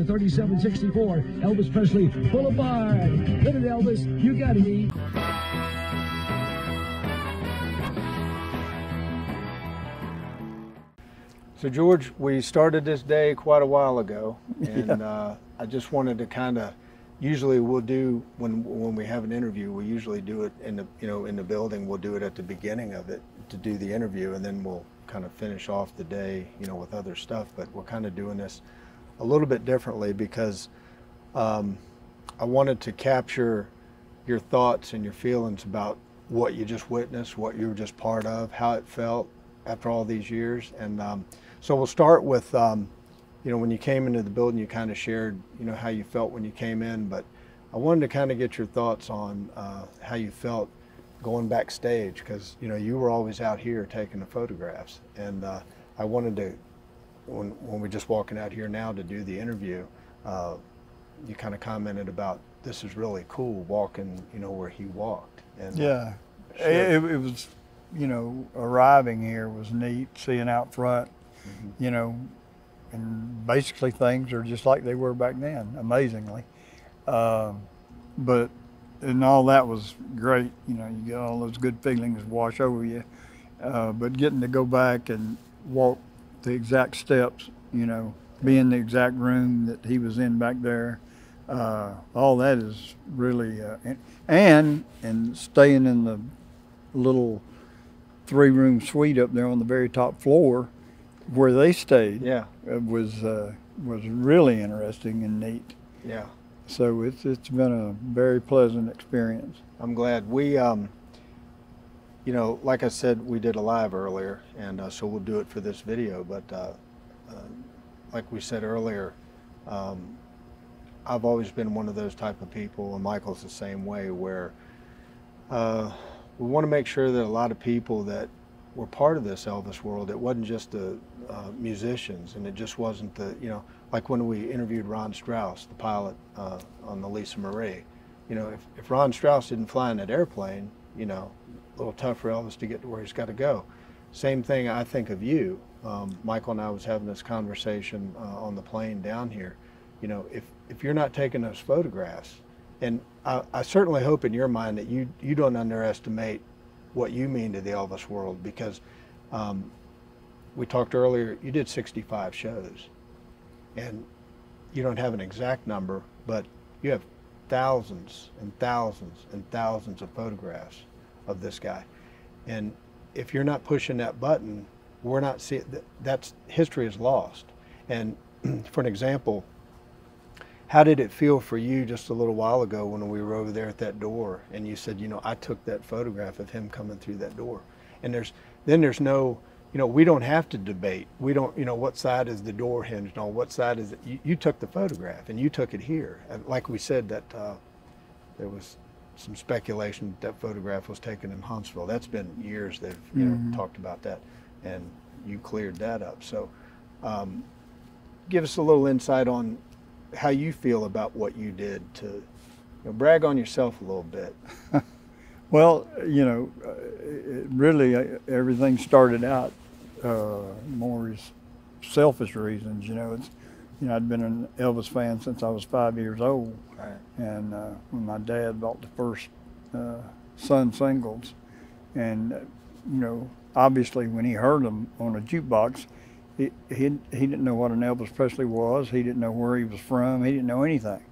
The 3764, Elvis Presley Boulevard. Hit it, Elvis. You got it, E. So George, we started this day quite a while ago, and uh, I just wanted to kind of. Usually, we'll do when when we have an interview. We usually do it in the you know in the building. We'll do it at the beginning of it to do the interview, and then we'll kind of finish off the day you know with other stuff. But we're kind of doing this a little bit differently because um, I wanted to capture your thoughts and your feelings about what you just witnessed, what you were just part of, how it felt after all these years, and um, so we'll start with, um, you know, when you came into the building, you kind of shared, you know, how you felt when you came in, but I wanted to kind of get your thoughts on uh, how you felt going backstage because, you know, you were always out here taking the photographs. And uh, I wanted to, when, when we're just walking out here now to do the interview, uh, you kind of commented about this is really cool walking, you know, where he walked. And uh, yeah, it, it was, you know, arriving here was neat, seeing out front mm-hmm. you know, and basically things are just like they were back then, amazingly. Uh, but and all that was great. You know, you get all those good feelings wash over you. Uh, but getting to go back and walk the exact steps, you know, be in the exact room that he was in back there, uh, all that is really uh, and and staying in the little three room suite up there on the very top floor where they stayed. Yeah, was uh, was really interesting and neat. Yeah. So it's it's been a very pleasant experience. I'm glad we. Um, you know, like I said, we did a live earlier, and uh, so we'll do it for this video. But uh, uh like we said earlier, um, I've always been one of those type of people, and Michael's the same way, where uh, we want to make sure that a lot of people that were part of this Elvis world. It wasn't just the uh, musicians, and it just wasn't the you know like when we interviewed Ron Strauss, the pilot uh, on the Lisa Marie. You know, if, if Ron Strauss didn't fly in that airplane, you know, a little tough for Elvis to get to where he's got to go. Same thing I think of you. Um, Michael and I was having this conversation uh, on the plane down here. You know, if if you're not taking those photographs, and I, I certainly hope in your mind that you you don't underestimate what you mean to the Elvis world because um, we talked earlier, you did 65 shows and you don't have an exact number, but you have thousands and thousands and thousands of photographs of this guy. And if you're not pushing that button, we're not seeing that's history is lost. And for an example, how did it feel for you just a little while ago when we were over there at that door and you said, you know, I took that photograph of him coming through that door? And there's then there's no, you know, we don't have to debate. We don't, you know, what side is the door hinged on? What side is it? You, you took the photograph and you took it here. And like we said, that uh, there was some speculation that, that photograph was taken in Huntsville. That's been years they've you mm-hmm. know talked about that, and you cleared that up. So. Um, give us a little insight on how you feel about what you did to you know, brag on yourself a little bit. well, you know, uh, really uh, everything started out uh, more as selfish reasons. You know, it's you know I'd been an Elvis fan since I was five years old, right. and uh, when my dad bought the first uh, Sun singles, and you know obviously when he heard them on a jukebox he, he, he didn't know what an Elvis Presley was. He didn't know where he was from. He didn't know anything.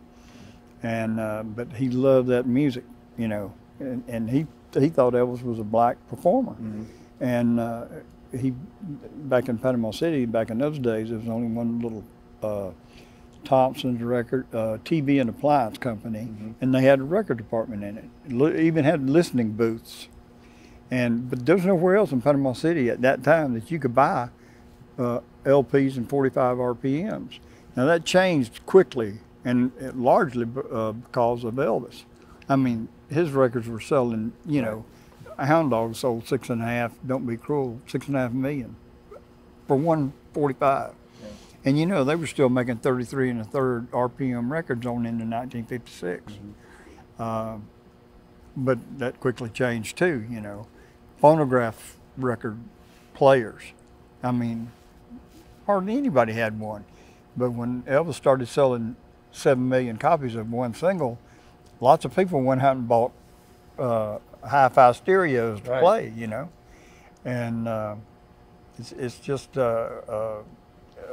And uh, but he loved that music, you know, and, and he he thought Elvis was a black performer. Mm-hmm. And uh, he back in Panama City, back in those days, there was only one little uh, Thompson's record uh, TV and appliance company, mm-hmm. and they had a record department in it. it. Even had listening booths. And but there was nowhere else in Panama City at that time that you could buy uh, LPs and 45 RPMs. Now that changed quickly and largely uh, because of Elvis. I mean, his records were selling, you know, a Hound Dog sold six and a half, Don't Be Cruel, six and a half million for 145. Yeah. And you know, they were still making 33 and a third RPM records on into 1956. Mm-hmm. Uh, but that quickly changed too, you know. Phonograph record players. I mean, hardly anybody had one. But when Elvis started selling seven million copies of one single, lots of people went out and bought uh, hi-fi stereos to Right. play. You know, and uh, it's it's just uh, uh,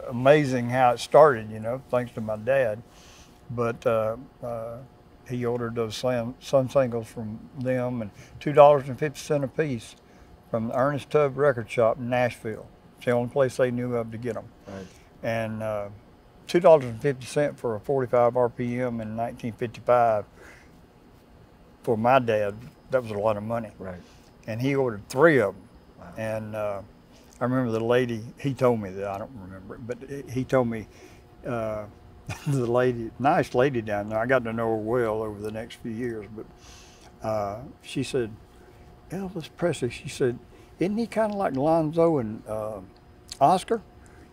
amazing how it started. You know, thanks to my dad. But uh, uh, he ordered those Sun, Sun singles from them, and two dollars and fifty cent a piece from the Ernest Tubb Record Shop in Nashville. It's the only place they knew of to get them. Right. And uh, two dollars and fifty cent for a forty-five RPM in 1955. For my dad, that was a lot of money. Right. And he ordered three of them. Wow. And uh, I remember the lady. He told me that I don't remember, it, but he told me uh, the lady, nice lady down there. I got to know her well over the next few years, but uh, she said, Elvis Presley. She said, isn't he kind of like Lonzo and uh, Oscar?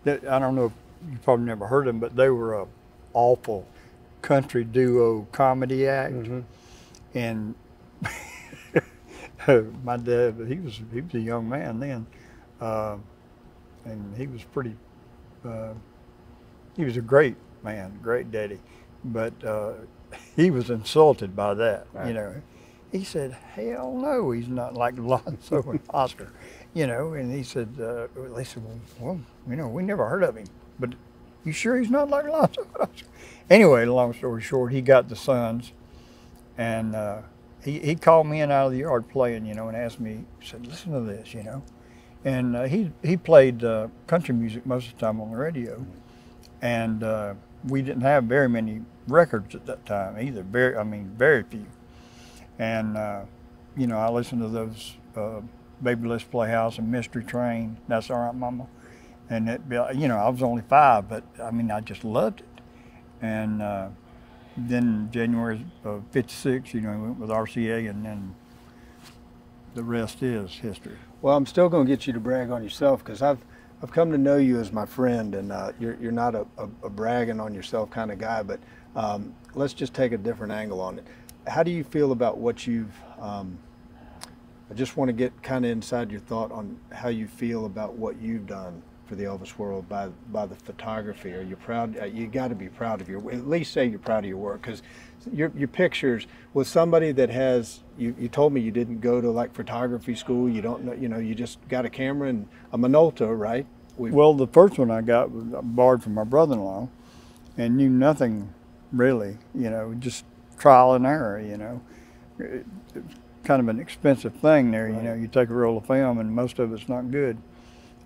That I don't know. if You probably never heard them, but they were a awful country duo comedy act, and my dad, he was he was a young man then, uh, and he was pretty. Uh, he was a great man, great daddy, but uh, he was insulted by that. You know, he said, "Hell no, he's not like Lonzo and Oscar." You know, and he said, uh, "They said, well, well, you know, we never heard of him, but you sure he's not like Lonzo?" and Oscar?" Anyway, long story short, he got the Suns, and uh, he he called me in out of the yard playing, you know, and asked me, said, "Listen to this," you know, and uh, he he played uh, country music most of the time on the radio, and uh, we didn't have very many records at that time either. Very, I mean, very few. And uh, you know, I listened to those uh, "Baby Let's Play House" and "Mystery Train." That's all right, Mama. And it, you know, I was only five, but I mean, I just loved it. And uh, then January of '56, you know, we went with RCA, and then the rest is history. Well, I'm still going to get you to brag on yourself because I've I've come to know you as my friend, and uh, you're you're not a, a, a bragging on yourself kind of guy. But um, let's just take a different angle on it. How do you feel about what you've? Um, I just want to get kind of inside your thought on how you feel about what you've done for the Elvis world by by the photography. Are you proud? Uh, you got to be proud of your. At least say you're proud of your work because your your pictures with somebody that has. You, you told me you didn't go to like photography school. You don't know. You know. You just got a camera and a Minolta, right? We, Well, the first one I got was borrowed from my brother-in-law, and knew nothing really. You know, just trial and error. You know, it, it's kind of an expensive thing there. You know, you take a roll of film, and most of it's not good.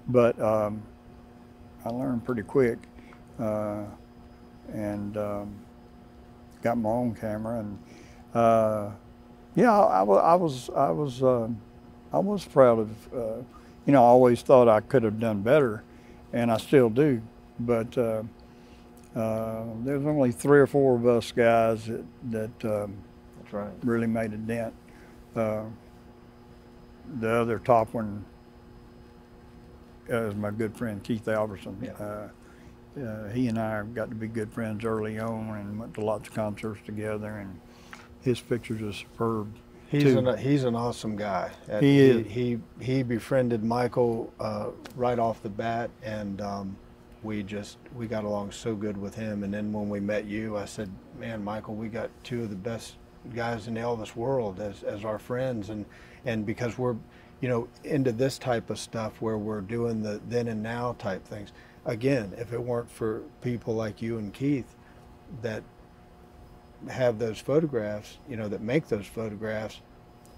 But um, I learned pretty quick, uh, and um, got my own camera, and uh, yeah, I, I, wa- I was I was um, I was proud of. Uh, you know, I always thought I could have done better, and I still do. But uh, uh, there's only three or four of us guys that that um, right. really made a dent. Uh, the other top one is my good friend Keith Alverson. Yeah. Uh, uh, he and I got to be good friends early on, and went to lots of concerts together. And his pictures are superb. He's too. an he's an awesome guy. Uh, He is. He he befriended Michael uh, right off the bat, and um, we just we got along so good with him. And then when we met you, I said, "Man, Michael, we got two of the best guys in the Elvis world as as our friends." And and because we're you know into this type of stuff where we're doing the then and now type things. Again, if it weren't for people like you and Keith, that have those photographs, you know, that make those photographs,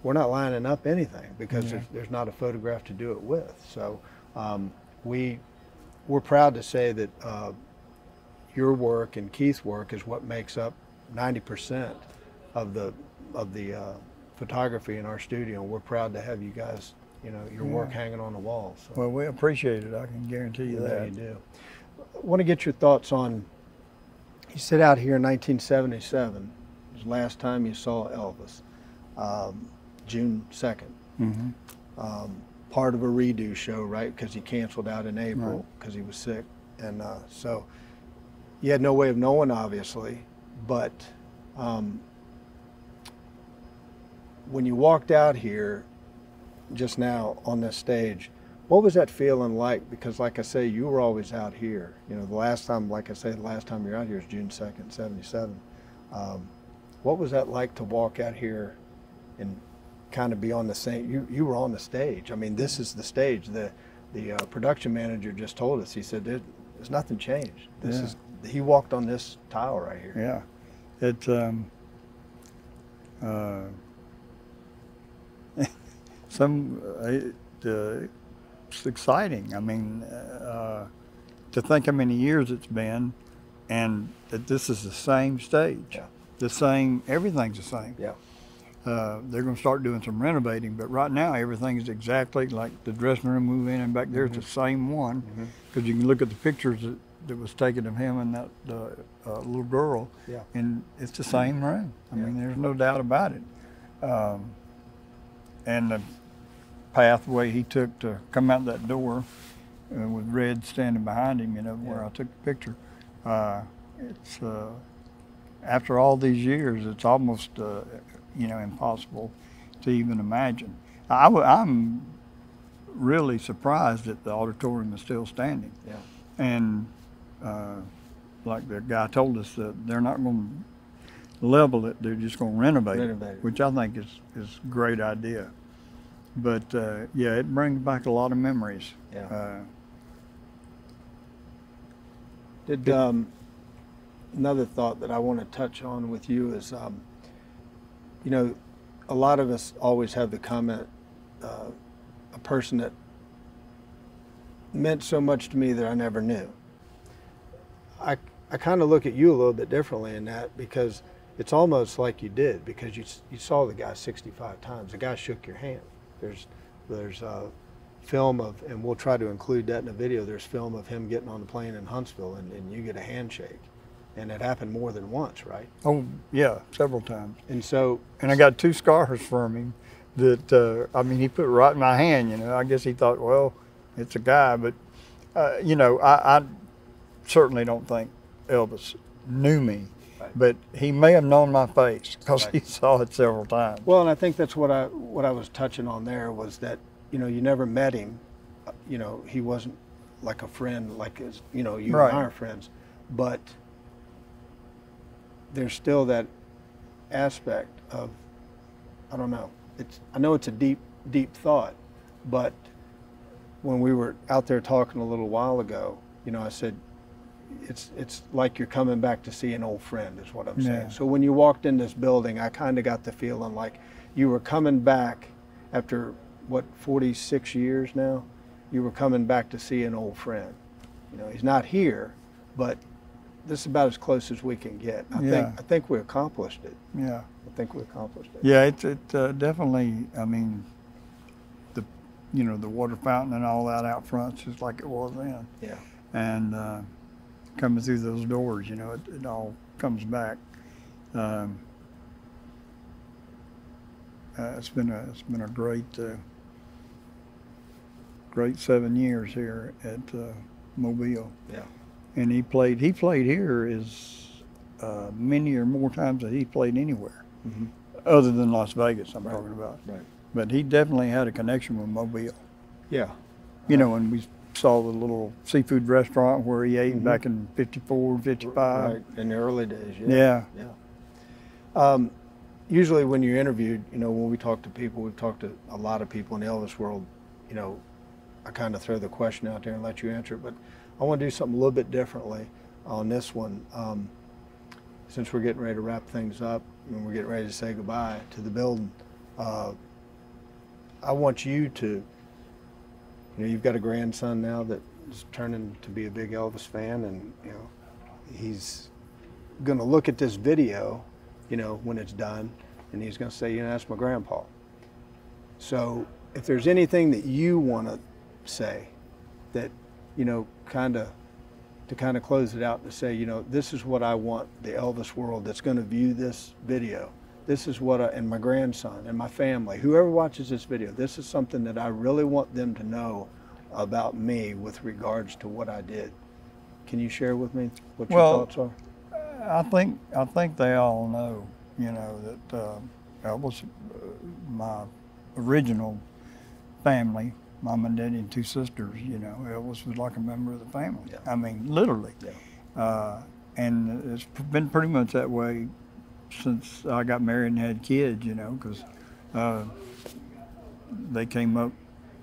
we're not lining up anything because Yeah. there's, there's not a photograph to do it with. So um, we we're proud to say that uh, your work and Keith's work is what makes up 90% of the of the uh, photography in our studio. We're proud to have you guys, you know, your work hanging on the wall. So Well, we appreciate it. I can guarantee you yeah, that. you do. I want to get your thoughts on. You sit out here in 1977. It was the last time you saw Elvis, um, June 2nd. hmm Um, part of a redo show, right? Because he canceled out in April Right. because he was sick, and uh, so you had no way of knowing, obviously. But um, when you walked out here just now on this stage, What was that feeling like? Because, like I say, you were always out here. You know, the last time, like I say, the last time you were out here was June 2nd, 77. Um, what was that like to walk out here and kind of be on the same? You, you were on the stage. I mean, this is the stage. The, the uh, production manager just told us, he said, there, there's nothing changed. This Yeah. is, he walked on this tile right here. Yeah, it um, uh, some uh, it, it's exciting. I mean, uh, to think how many years it's been, and that this is the same stage, Yeah. the same. Everything's the same. Yeah. Uh, they're going to start doing some renovating, but right now everything is exactly like the dressing room move in and back there. It's the same one because you can look at the pictures that, that was taken of him and that uh, uh, little girl, Yeah. and it's the same room. I Yeah. mean, there's no doubt about it. Um, and the pathway he took to come out that door uh, with Red standing behind him, you know, where Yeah. I took the picture. Uh, it's uh, after all these years, it's almost uh, you know impossible to even imagine. I, w- I'm really surprised that the auditorium is still standing, Yeah. and uh, like the guy told us that they're not going to level it; they're just going to renovate, Renovate it. it, which I think is is a great idea. But uh, yeah, it brings back a lot of memories. Yeah. Uh, Did um, another thought that I want to touch on with you is, um, you know, a lot of us always have the comment, uh, a person that meant so much to me that I never knew. I I kind of look at you a little bit differently in that because it's almost like you did because you you saw the guy 65 times. The guy shook your hand. There's there's uh, film of, and we'll try to include that in the video. There's film of him getting on the plane in Huntsville, and, and you get a handshake, and it happened more than once, right? oh yeah, several times. And so, And I got two scars from him that, uh, I mean, he put right in my hand, you know. I guess he thought, well, it's a guy. But, uh, you know, I, I certainly don't think Elvis knew me. Right. But he may have known my face because he saw it several times. well, and I think that's what I what I was touching on there was that you know you never met him, you know he wasn't like a friend like as you know you Right. and I are friends, but there's still that aspect of I don't know. It's I know it's a deep deep thought, but when we were out there talking a little while ago, you know, I said it's it's like you're coming back to see an old friend is what I'm saying. Yeah. So when you walked in this building, I kind of got the feeling like you were coming back after what 46 years now. You were coming back to see an old friend. You know, he's not here, but this is about as close as we can get. I Yeah. think I think we accomplished it. Yeah. I think we accomplished it. Yeah, it's it uh, definitely. I mean, the you know the water fountain and all that out front's just like it was then. Yeah. and uh, coming through those doors, you know, it, it all comes back. Um, uh, it's been a it's been a great uh, great seven years here at uh, Mobile, Yeah. and he played he played here as uh, many or more times than he played anywhere, hmm other than Las Vegas. I'm Right. talking about, Right. but he definitely had a connection with Mobile. Yeah. You know, and we saw the little seafood restaurant where he ate Mhm. back in 54, 55. Right. In the early days. Yeah. Yeah. Um, usually, when you're interviewed, you know, when we talk to people, we've talked to a lot of people in the Elvis world. You know, I kind of throw the question out there and let you answer it, but I want to do something a little bit differently on this one. Um, since we're getting ready to wrap things up and we're getting ready to say goodbye to the building, uh, I want you to. You know, you've got a grandson now that is turning to be a big Elvis fan, and you know, he's going to look at this video, you know, when it's done, and he's going to say, you know, that's my grandpa. So if there's anything that you want to say that, you know, kind of to kind of close it out to say, you know, this is what I want the Elvis world that's going to view this video. This is what I, and my grandson and my family, whoever watches this video, this is something that I really want them to know about me with regards to what I did. Can you share with me what your Well, thoughts are? I think I think they all know, you know, that uh, Elvis, uh, my original family, mom and daddy and two sisters. You know, Elvis was like a member of the family. Yeah. I mean, literally. Yeah. Uh, and it's been pretty much that way since I got married and had kids. You know, because uh, they came up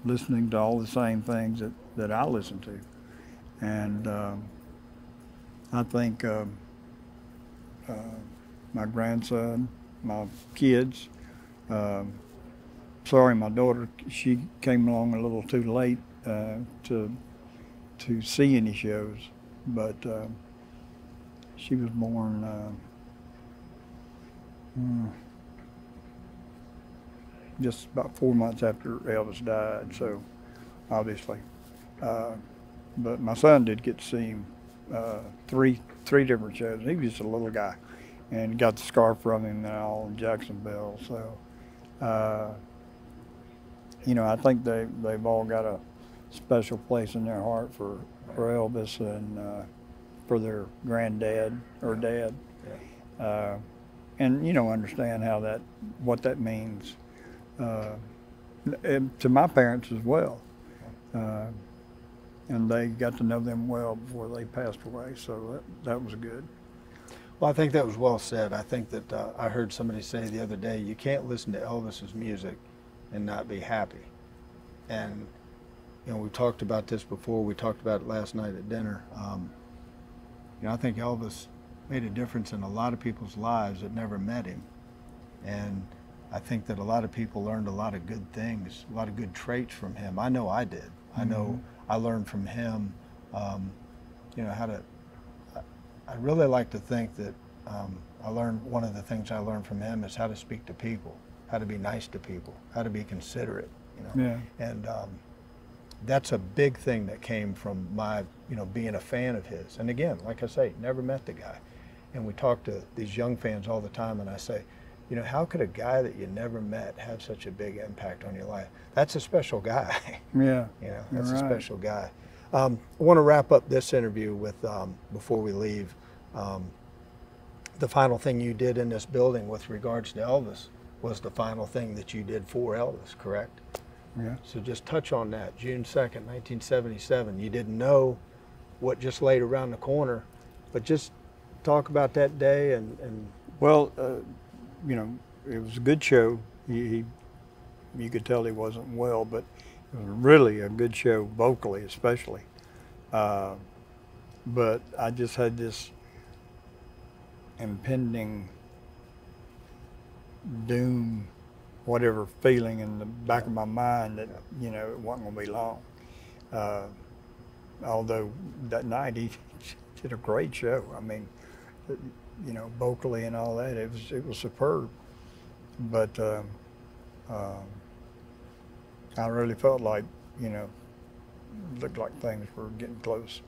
listening to all the same things that, that I listened to, and um, I think. Um, uh, my grandson, my kids. Um, sorry, my daughter, she came along a little too late uh, to to see any shows, but uh, she was born uh, mm, just about four months after Elvis died. So, obviously, uh, but my son did get to see him uh, three three different shows. He was just a little guy, and got the scar from him and all in Jacksonville. So, uh, you know, I think they they've all got a special place in their heart for for Elvis and uh, for their granddad or dad, uh, and you know, understand how that what that means uh, to my parents as well. Uh, and they got to know them well before they passed away, so that, that was good. Well, I think that was well said. I think that uh, I heard somebody say the other day, you can't listen to Elvis's music and not be happy. And you know, we talked about this before. We talked about it last night at dinner. Um, you know, I think Elvis made a difference in a lot of people's lives that never met him, and I think that a lot of people learned a lot of good things, a lot of good traits from him. I know I did. I know I learned from him, um, you know, how to. I- I really like to think that um, I learned one of the things I learned from him is how to speak to people, how to be nice to people, how to be considerate. You know, Yeah. and um, that's a big thing that came from my, you know, being a fan of his. And again, like I say, never met the guy, and we talk to these young fans all the time, and I say, you know, how could a guy that you never met have such a big impact on your life? That's a special guy. Yeah. You know, that's a special guy. Um, I want to wrap up this interview with, um, before we leave, um, the final thing you did in this building with regards to Elvis was the final thing that you did for Elvis, correct? Yeah. So just touch on that. June 2nd, 1977. You didn't know what just laid around the corner, but just talk about that day and, and Well, uh, you know, it was a good show. He, he, you could tell he wasn't well, but it was really a good show, vocally especially. Uh, but I just had this impending doom, whatever feeling in the back of my mind that you know it wasn't going to be long. Uh, although that night he did a great show. I mean, you know, vocally and all that, it was it was superb. But um, um, I really felt like you know, looked like things were getting close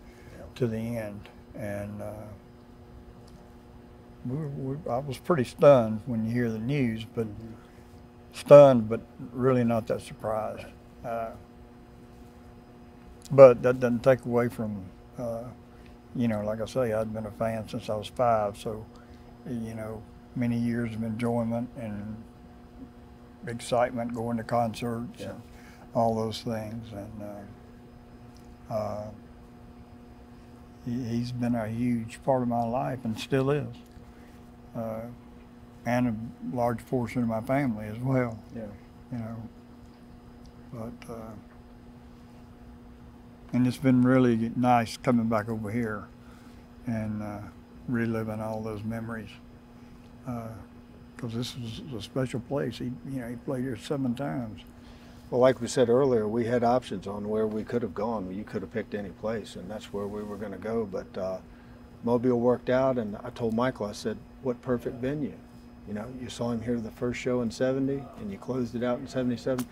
to the end, and uh, we, we, I was pretty stunned when you hear the news, but stunned, but really not that surprised. Uh, but that doesn't take away from, uh, you know, like I say, I'd been a fan since I was five, so, you know, many years of enjoyment and excitement going to concerts Yeah. and all those things. And uh, uh, he, he's been a huge part of my life and still is. Uh, and a large portion of my family as well, yeah. you know. But, uh, and it's been really nice coming back over here and uh, reliving all those memories. Because this was a special place. He, you know, he played here seven times. Well, like we said earlier, we had options on where we could have gone. You could have picked any place, and that's where we were going to go. But uh, Mobile worked out, and I told Michael, I said, "What perfect venue." You know, you saw him here the first show in '70, and you closed it out in '77.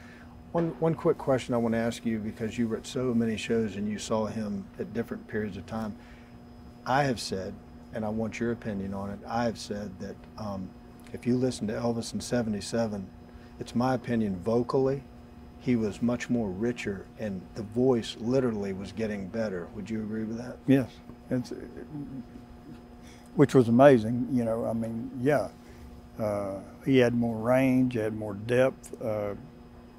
One one quick question I want to ask you because you were at so many shows and you saw him at different periods of time. I have said, and I want your opinion on it. I have said that um, if you listen to Elvis in '77, it's my opinion vocally he was much more richer and the voice literally was getting better. Would you agree with that? Yes, it's, which was amazing. You know, I mean, yeah, uh, he had more range, he had more depth, uh,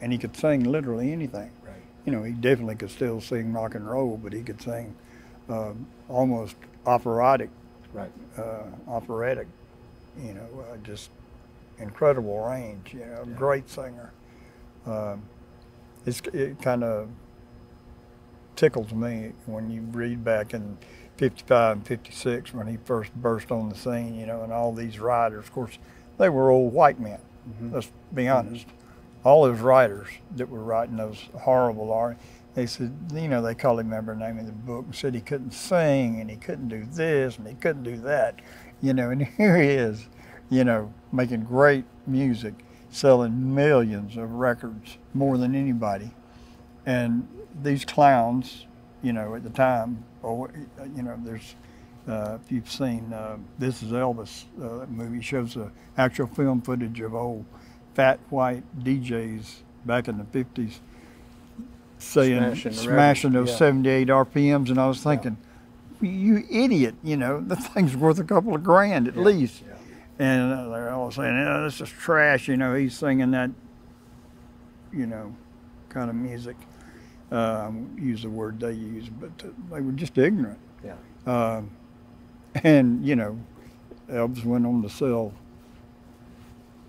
and he could sing literally anything. Right. you know, he definitely could still sing rock and roll, but he could sing uh, almost operatic, Right. uh, operatic, you know, uh, just incredible range, you know, great singer. Um, it's, it kind of tickles me when you read back in 55 and 56 when he first burst on the scene, you know, and all these writers, of course, they were old white men. Let's be honest. All those writers that were writing those horrible art, they said, you know, they called him, remember the name of the book, and said he couldn't sing and he couldn't do this and he couldn't do that, you know, and here he is, you know, making great music, selling millions of records, more than anybody. And these clowns, you know, at the time, or you know, there's, uh, if you've seen uh, this is Elvis uh, movie, shows the actual film footage of old fat white DJs back in the fifties saying Smashing smashing those yeah. 78 RPMs, and I was thinking, you idiot, you know, the thing's worth a couple of grand at Yeah, least. yeah. And they're all saying, yeah, this is trash. You know, he's singing that, you know, kind of music. Uh, use the word they use, but uh, they were just ignorant. Yeah. Um, and, you know, Elvis went on to sell,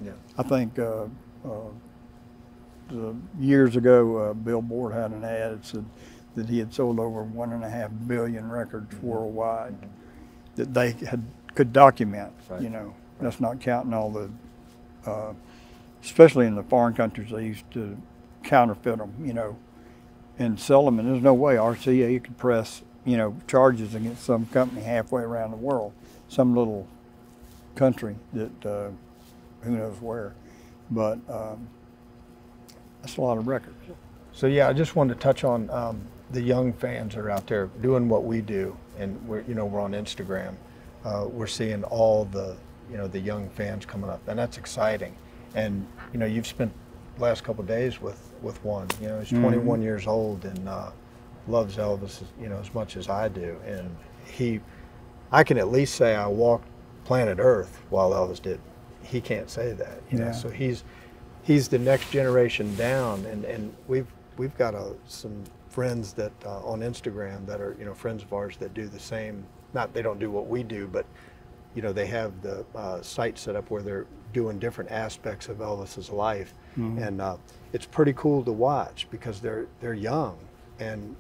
Yeah. I think, uh, uh, the, years ago, uh, Billboard had an ad that said that he had sold over one and a half billion records worldwide that they had could document. Right. You know, that's not counting all the, uh, especially in the foreign countries, they used to counterfeit them. You know, and sell them. And there's no way RCA could press you know charges against some company halfway around the world, some little country that uh, who knows where. But um, that's a lot of records. So yeah, I just wanted to touch on um, the young fans that are out there doing what we do, and we're you know we're on Instagram. Uh, we're seeing all the you know the young fans coming up, and that's exciting. And you know you've spent the last couple of days with with one. You know he's 21 years old and uh, loves Elvis you know as much as I do, and he I can at least say I walked planet Earth while Elvis did. He can't say that, you know. So he's he's the next generation down, and, and we've we've got a, some friends that uh, on Instagram that are you know friends of ours that do the same. Not they don't do what we do, but you know they have the uh, site set up where they're doing different aspects of Elvis's life, and uh, it's pretty cool to watch because they're they're young, and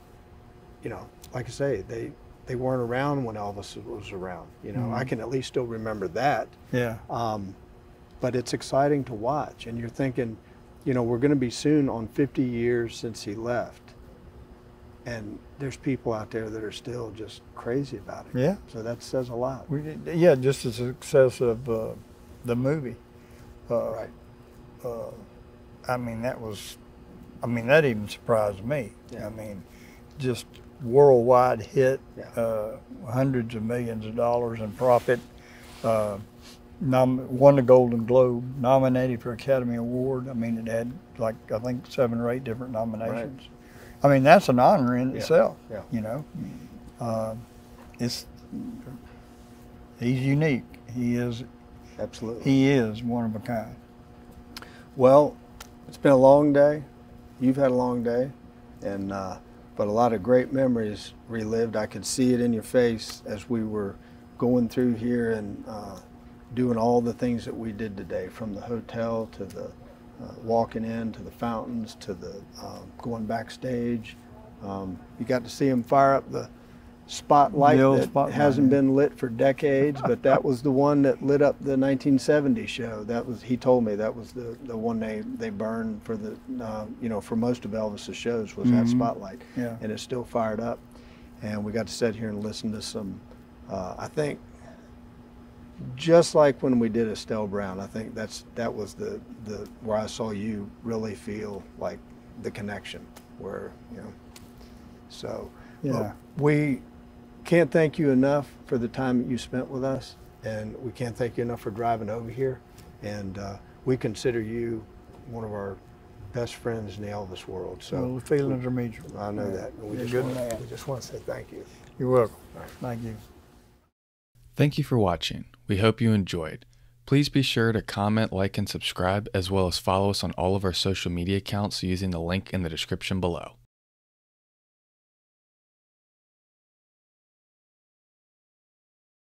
you know, like I say, they they weren't around when Elvis was around. You know, I can at least still remember that. Yeah. Um, but it's exciting to watch, and you're thinking, you know, we're going to be soon on 50 years since he left, and there's people out there that are still just crazy about it. Yeah. So that says a lot. We yeah, just the success of uh, the movie. Uh, Right. Uh, I mean, that was, I mean, that even surprised me. Yeah. I mean, just worldwide hit, Yeah. uh, hundreds of millions of dollars in profit. Nom- won the Golden Globe, nominated for Academy Award. I mean, it had like I think seven or eight different nominations. I mean, that's an honor in Yeah. itself. Yeah. You know, uh, it's he's unique. He is Absolutely. he is one of a kind. Well, it's been a long day. You've had a long day, and uh, but a lot of great memories relived. I could see it in your face as we were going through here and uh, doing all the things that we did today, from the hotel to the uh, walking in to the fountains to the uh, going backstage. Um, you got to see him fire up the spotlight The that spotlight, hasn't yeah. been lit for decades, but that was the one that lit up the 1970 show. That was he told me that was the, the one they, they burned for the uh, you know for most of Elvis's shows was that Mhm. spotlight, Yeah. and it's still fired up. And we got to sit here and listen to some. Uh, I think just like when we did Estelle Brown, I think that's that was the the where I saw you really feel like the connection where you know. So Yeah. well, we can't thank you enough for the time that you spent with us, and we can't thank you enough for driving over here. And uh, we consider you one of our best friends in the Elvis world. So So the feelings are mutual. I know Yeah. that. We You're a just good want, man. we just want to say thank you. You're welcome. Right. Thank you. Thank you for watching. We hope you enjoyed. Please be sure to comment, like, and subscribe, as well as follow us on all of our social media accounts using the link in the description below.